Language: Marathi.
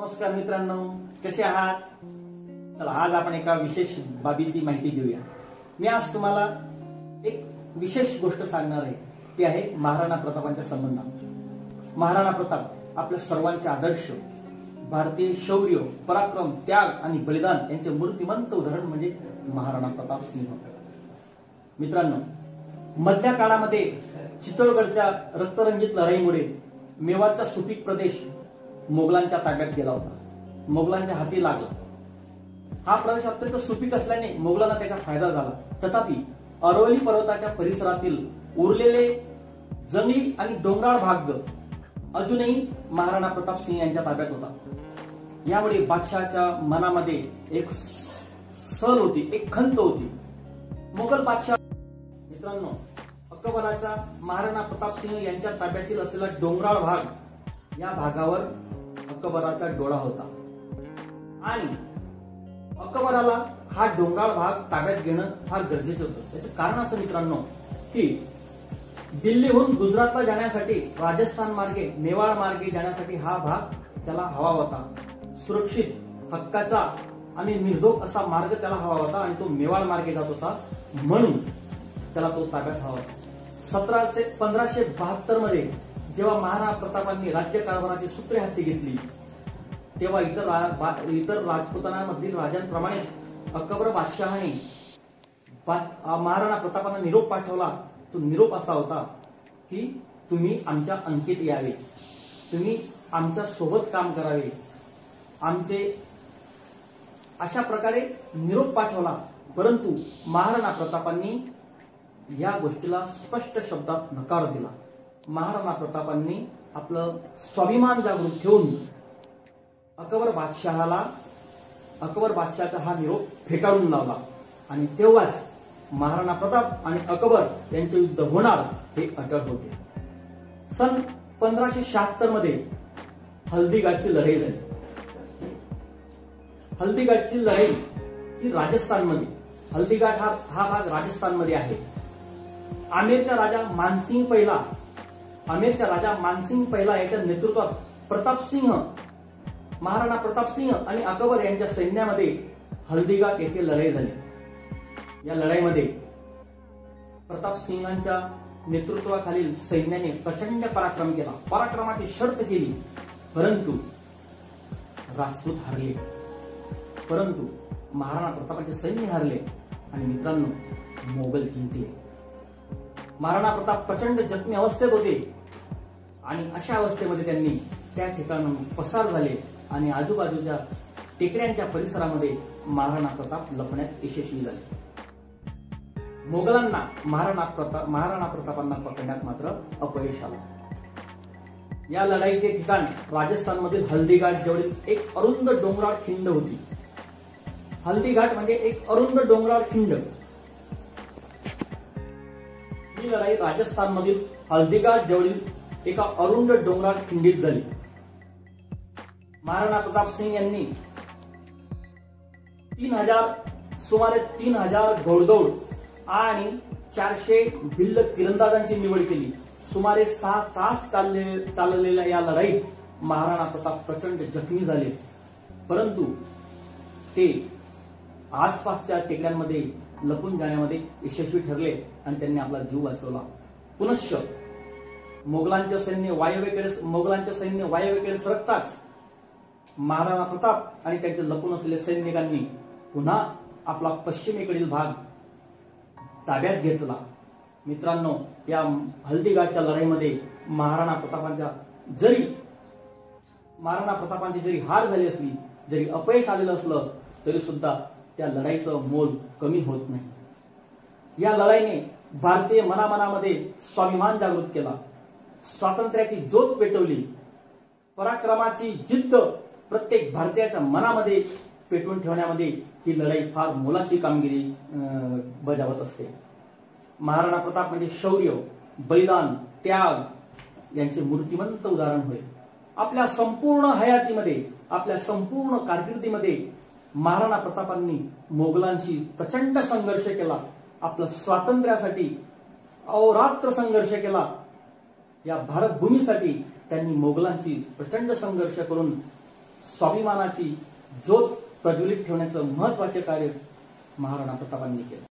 नमस्कार मित्रांनो कसे आहात? चला आज आपण एका विशेष बाबीची माहिती देऊया. मी आज तुम्हाला एक विशेष गोष्ट सांगणार आहे. ती आहे महाराणा प्रतापांच्या संबंधात. महाराणा प्रताप आपल्या सर्वांचे आदर्श भारतीय शौर्य पराक्रम त्याग आणि बलिदान यांचे मूर्तिमंत उदाहरण म्हणजे महाराणा प्रताप सिंह. मित्रांनो मधल्या काळामध्ये चित्तोडगडच्या रक्तरंजित लढाईमुळे मेवाडचा सुपीक प्रदेश मोगलांच्या ताब्यात गेला होता. मोगलांच्या हाती लागला. हा प्रदेश अत्यंत सुपीक असल्याने मोगलांना त्याचा फायदा झाला. तथापि अरवली पर्वताच्या परिसरातील उरलेले जंगली आणि डोंगराळ भाग अजूनही महाराणा प्रताप सिंह यांच्या ताब्यात होता. यामुळे बादशहाच्या मनामध्ये एक सल होती एक खंत होती. मुघल बादशाह मित्रांनो अकबराचा महाराणा प्रताप सिंह यांच्या ताब्यातील असलेला डोंगराळ भाग या भागावर अकबराचा डोळा होता. आणि अकबराला हा डोंगराळ भाग ताब्यात घेणं फार गरजेचं होतं. त्याचं कारण असं मित्रांनो की दिल्लीहून गुजरातला जाण्यासाठी राजस्थान मार्गे मेवाड मार्गे जाण्यासाठी हा भाग त्याला हवा होता. सुरक्षित हक्काचा आणि निर्धोक असा मार्ग त्याला हवा होता आणि तो मेवाड मार्गे जात होता. म्हणून त्याला तो ताब्यात हवा होता. सतराशे पंधराशे बहात्तरमध्ये जेव्हा महाराणा प्रतापांनी राज्य कारभाराची सूत्रे हाती घेतली तेव्हा इतर रा- बा- इतर राजपुतांमधील राजांप्रमाणेच अकबर बादशहाने बा- महाराणा प्रतापांना निरोप पाठवला. तो निरोप असा होता की तुम्ही आमच्या अंकित यावे. तुम्ही आमच्यासोबत काम करावे. आमचे अशा प्रकारे निरोप पाठवला. परंतु महाराणा प्रतापांनी या गोष्टीला स्पष्ट शब्दात नकार दिला. महाराणा प्रतापांनी आपलं स्वाभिमान जागृत ठेवून अकबर बादशहाला अकबर बादशहाचा हा निरोप फेटाळून लावला. आणि तेव्हाच महाराणा प्रताप आणि अकबर यांचे युद्ध होणार हे अटक होते. सन पंधराशे शहात्तरमध्ये हल्दीघाटची लढाई झाली. हल्दीघाटची लढाई ही राजस्थानमध्ये हल्दीघाट हा हा भाग राजस्थानमध्ये आहे. आमेरचा राजा मानसिंग पहिला आमेरचा राजा मानसिंग पहिला याच्या नेतृत्वात प्रतापसिंह महाराणा प्रतापसिंह आणि अकबर यांच्या सैन्यामध्ये हल्दीघाट येथे लढाई झाली. या लढाईमध्ये प्रतापसिंहांच्या नेतृत्वाखालील सैन्याने प्रचंड पराक्रम केला. पराक्रमाची शर्त केली. परंतु राजपूत हरले. परंतु महाराणा प्रतापांचे सैन्य हरले आणि मित्रांनो मोगल जिंकले. महाराणा प्रताप प्रचंड जखमी अवस्थेत होते. आणि अशा अवस्थेमध्ये त्यांनी त्या ठिकाणून पसार झाले आणि आजूबाजूच्या टेकड्यांच्या परिसरामध्ये महाराणा प्रताप लपण्यात यशस्वी झाले. मोगलांना महाराणा प्रताप महाराणा प्रतापांना पकडण्यात मात्र अपयश आलं. या लढाईचे ठिकाण राजस्थानमधील हल्दीघाट जवळील एक अरुंद डोंगराळ खिंड होती. हल्दीघाट म्हणजे एक अरुंद डोंगराळ खिंड. ही लढाई राजस्थानमधील हल्दीघाट जवळील एका अरुंड डोंगरात खिंडीत झाली. महाराणा प्रताप सिंग यांनी तीन हजार सुमारे तीन हजार घोडदौड आणि चारशे भिल्ल तिरंदाजांची निवड केली. सुमारे सहा तास चालले चाललेल्या या लढाईत महाराणा प्रताप प्रचंड जखमी झाले. परंतु ते आसपासच्या टेकड्यांमध्ये लपून जाण्यामध्ये यशस्वी ठरले आणि त्यांनी आपला जीव वाचवला. पुनश्च मोगलांचे सैन्य वायव्येकडे मोगलांचे सैन्य वायव्येकडे सरकताच महाराणा प्रताप आणि त्यांचे लपून असलेल्या सैनिकांनी पुन्हा आपला पश्चिमेकडील भाग ताब्यात घेतला. मित्रांनो या हल्दीघाटच्या लढाईमध्ये महाराणा प्रतापांच्या जरी महाराणा प्रतापांची जरी हार झाली असली जरी अपयश आलेलं असलं तरी सुद्धा त्या लढाईचं मोल कमी होत नाही. या लढाईने भारतीय मनामनामध्ये स्वाभिमान जागृत केला. स्वातंत्र्याची ज्योत पेटवली. पराक्रमाची जिद्द प्रत्येक भारतीयाच्या मनामध्ये पेटवून ठेवण्यामध्ये ही लढाई फार मोलाची कामगिरी अं, बजावत असते. महाराणा प्रताप म्हणजे शौर्य बलिदान त्याग यांचे मूर्तिमंत उदाहरण होय. आपल्या संपूर्ण हयातीमध्ये आपल्या संपूर्ण कारकिर्दीमध्ये महाराणा प्रतापांनी मोगलांशी प्रचंड संघर्ष केला. आपलं स्वातंत्र्यासाठी अहोरात्र संघर्ष केला. या भारतभूमीसाठी त्यांनी मोगलांची प्रचंड संघर्ष करून स्वाभिमानाची ज्योत प्रज्वलित ठेवण्याचं महत्त्वाचे कार्य महाराणा प्रतापांनी केलं.